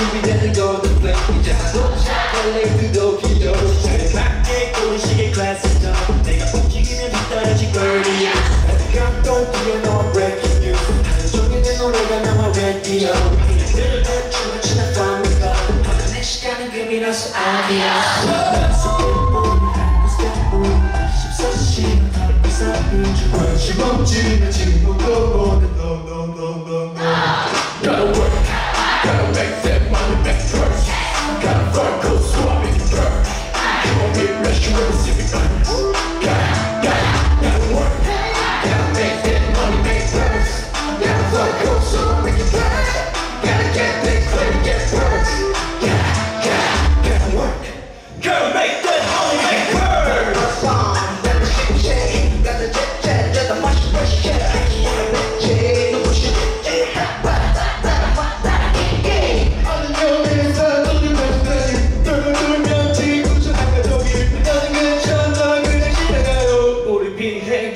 준비되는 거는 뺏기자 설레기도 기도 자리 밖에 꼬리식의 클래스죠 내가 움직이면 뒤떨어질 거리야 감동 뒤에 너 breaking news. 하루 종일 내 노래가 남아 radio. 그냥 들을 때 춤을 추다 보니까 아까 내 시간은 금이라서 아비야 관심 없지 지금 못 보는 너너너너너 Gotta work, gotta make that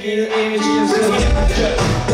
비행기는 이